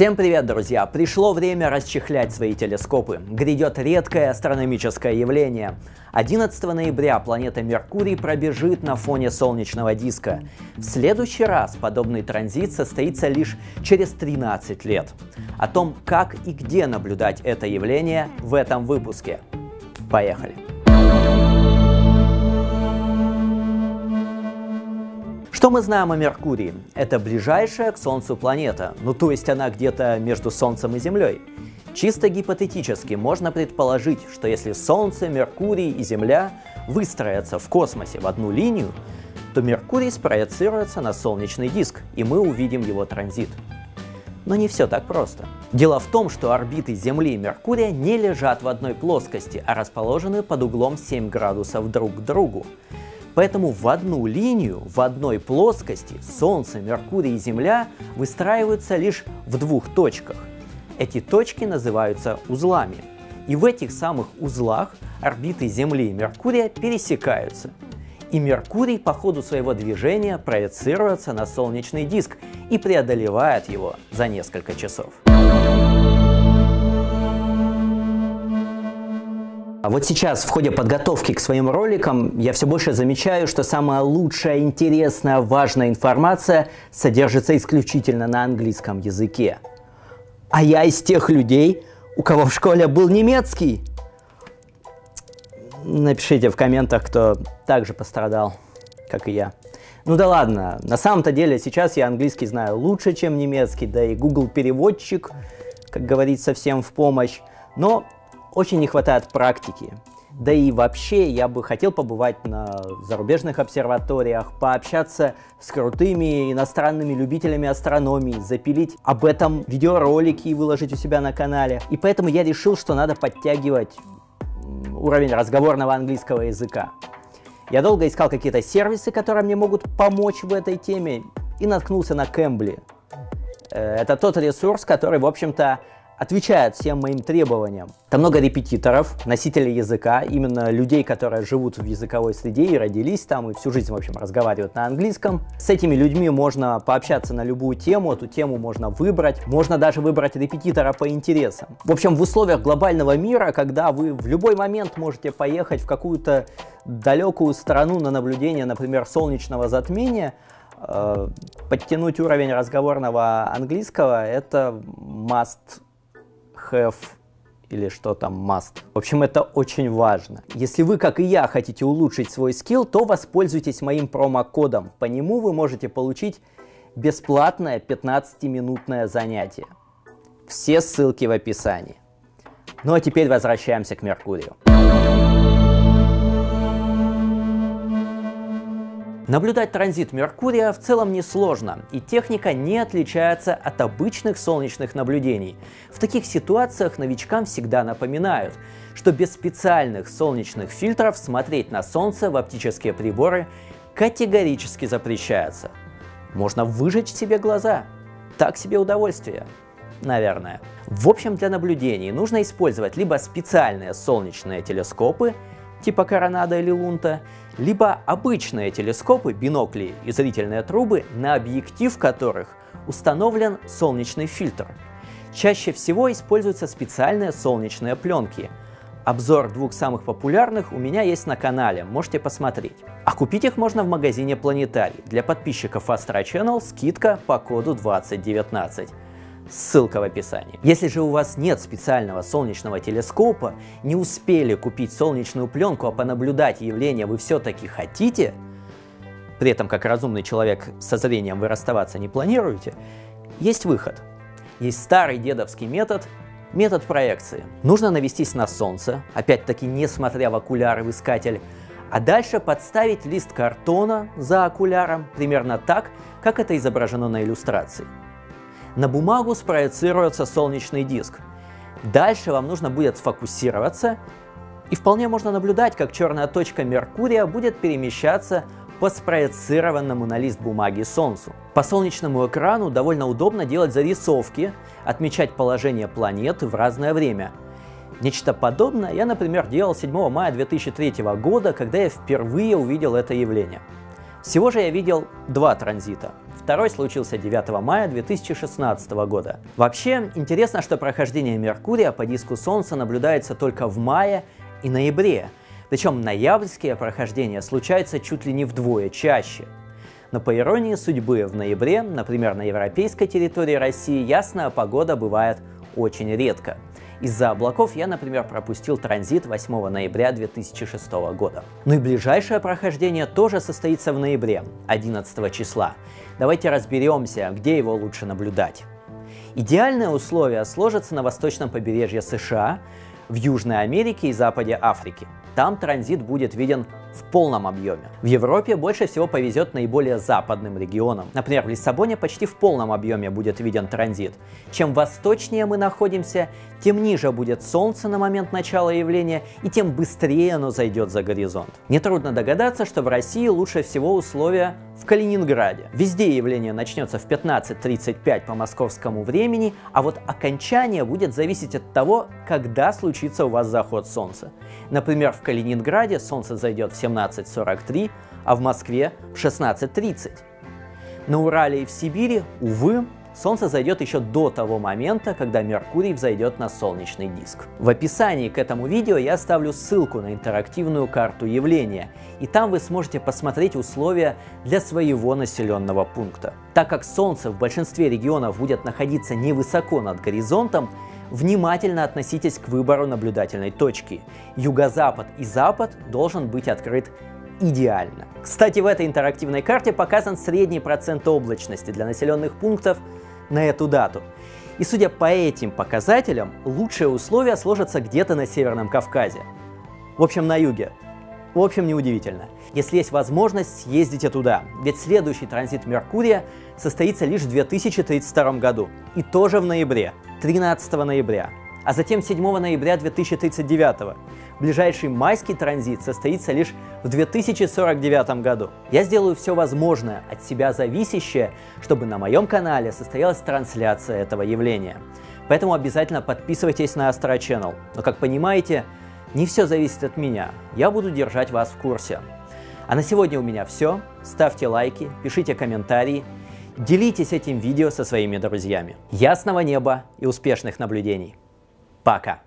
Всем привет, друзья! Пришло время расчехлять свои телескопы. Грядет редкое астрономическое явление. 11 ноября планета Меркурий пробежит на фоне солнечного диска. В следующий раз подобный транзит состоится лишь через 13 лет. О том, как и где наблюдать это явление в этом выпуске. Поехали! Что мы знаем о Меркурии? Это ближайшая к Солнцу планета, ну то есть она где-то между Солнцем и Землей. Чисто гипотетически можно предположить, что если Солнце, Меркурий и Земля выстроятся в космосе в одну линию, то Меркурий спроецируется на солнечный диск, и мы увидим его транзит. Но не все так просто. Дело в том, что орбиты Земли и Меркурия не лежат в одной плоскости, а расположены под углом 7 градусов друг к другу. Поэтому в одну линию, в одной плоскости Солнце, Меркурий и Земля выстраиваются лишь в двух точках. Эти точки называются узлами. И в этих самых узлах орбиты Земли и Меркурия пересекаются. И Меркурий по ходу своего движения проецируется на солнечный диск и преодолевает его за несколько часов. Вот сейчас, в ходе подготовки к своим роликам, я все больше замечаю, что самая лучшая, интересная, важная информация содержится исключительно на английском языке. А я из тех людей, у кого в школе был немецкий. Напишите в комментах, кто также пострадал, как и я. Ну да ладно, на самом-то деле сейчас я английский знаю лучше, чем немецкий, да и Google переводчик, как говорится, всем в помощь. Но очень не хватает практики. Да и вообще я бы хотел побывать на зарубежных обсерваториях, пообщаться с крутыми иностранными любителями астрономии, запилить об этом видеоролики и выложить у себя на канале. И поэтому я решил, что надо подтягивать уровень разговорного английского языка. Я долго искал какие-то сервисы, которые мне могут помочь в этой теме, и наткнулся на Cambly. Э, это тот ресурс, который, в общем-то, отвечает всем моим требованиям. Там много репетиторов, носителей языка, именно людей, которые живут в языковой среде и родились там, и всю жизнь, в общем, разговаривают на английском. С этими людьми можно пообщаться на любую тему, эту тему можно выбрать, можно даже выбрать репетитора по интересам. В общем, в условиях глобального мира, когда вы в любой момент можете поехать в какую-то далекую страну на наблюдение, например, солнечного затмения, э, подтянуть уровень разговорного английского — это must have или что там must. В общем, это очень важно. Если вы, как и я, хотите улучшить свой скилл, то воспользуйтесь моим промокодом. По нему вы можете получить бесплатное 15-минутное занятие. Все ссылки в описании. Ну а теперь возвращаемся к Меркурию. Наблюдать транзит Меркурия в целом несложно, и техника не отличается от обычных солнечных наблюдений. В таких ситуациях новичкам всегда напоминают, что без специальных солнечных фильтров смотреть на Солнце в оптические приборы категорически запрещается. Можно выжечь себе глаза. Так себе удовольствие. Наверное. В общем, для наблюдений нужно использовать либо специальные солнечные телескопы, типа Коронада или Лунта, либо обычные телескопы, бинокли и зрительные трубы, на объектив которых установлен солнечный фильтр. Чаще всего используются специальные солнечные пленки. Обзор двух самых популярных у меня есть на канале, можете посмотреть. А купить их можно в магазине Планетарий. Для подписчиков Astra Channel скидка по коду 2019. Ссылка в описании. Если же у вас нет специального солнечного телескопа, не успели купить солнечную пленку, а понаблюдать явление вы все-таки хотите, при этом как разумный человек со зрением вы расставаться не планируете, есть выход. Есть старый дедовский метод, метод проекции. Нужно навестись на солнце, опять-таки не смотря в окуляры в искатель, а дальше подставить лист картона за окуляром, примерно так, как это изображено на иллюстрации. На бумагу спроецируется солнечный диск. Дальше вам нужно будет сфокусироваться, и вполне можно наблюдать, как черная точка Меркурия будет перемещаться по спроецированному на лист бумаги Солнцу. По солнечному экрану довольно удобно делать зарисовки, отмечать положение планеты в разное время. Нечто подобное я, например, делал 7 мая 2003 года, когда я впервые увидел это явление. Всего же я видел два транзита. Второй случился 9 мая 2016 года. Вообще, интересно, что прохождение Меркурия по диску Солнца наблюдается только в мае и ноябре. Причем ноябрьские прохождения случаются чуть ли не вдвое чаще. Но по иронии судьбы, в ноябре, например, на европейской территории России, ясная погода бывает очень редко. Из-за облаков я, например, пропустил транзит 8 ноября 2006 года. Ну и ближайшее прохождение тоже состоится в ноябре, 11 числа. Давайте разберемся, где его лучше наблюдать. Идеальные условия сложатся на восточном побережье США, в Южной Америке и Западе Африки. Там транзит будет виден в полном объеме. В Европе больше всего повезет наиболее западным регионам. Например, в Лиссабоне почти в полном объеме будет виден транзит. Чем восточнее мы находимся, тем ниже будет Солнце на момент начала явления и тем быстрее оно зайдет за горизонт. Нетрудно догадаться, что в России лучше всего условия в Калининграде. Везде явление начнется в 15.35 по московскому времени, а вот окончание будет зависеть от того, когда случится у вас заход Солнца. Например, в Калининграде Солнце зайдет в 17.43, а в Москве в 16.30. На Урале и в Сибири, увы, Солнце зайдет еще до того момента, когда Меркурий взойдет на солнечный диск. В описании к этому видео я оставлю ссылку на интерактивную карту явления, и там вы сможете посмотреть условия для своего населенного пункта. Так как Солнце в большинстве регионов будет находиться невысоко над горизонтом, внимательно относитесь к выбору наблюдательной точки. Юго-запад и запад должен быть открыт идеально. Кстати, в этой интерактивной карте показан средний процент облачности для населенных пунктов на эту дату. И судя по этим показателям, лучшие условия сложатся где-то на Северном Кавказе. В общем, на юге. В общем, неудивительно. Если есть возможность, съездите туда, ведь следующий транзит Меркурия состоится лишь в 2032 году, и тоже в ноябре, 13 ноября, а затем 7 ноября 2039. Ближайший майский транзит состоится лишь в 2049 году. Я сделаю все возможное от себя зависящее, чтобы на моем канале состоялась трансляция этого явления. Поэтому обязательно подписывайтесь на Astro Channel. Но, как понимаете, не все зависит от меня. Я буду держать вас в курсе. А на сегодня у меня все. Ставьте лайки, пишите комментарии, делитесь этим видео со своими друзьями. Ясного неба и успешных наблюдений. Пока!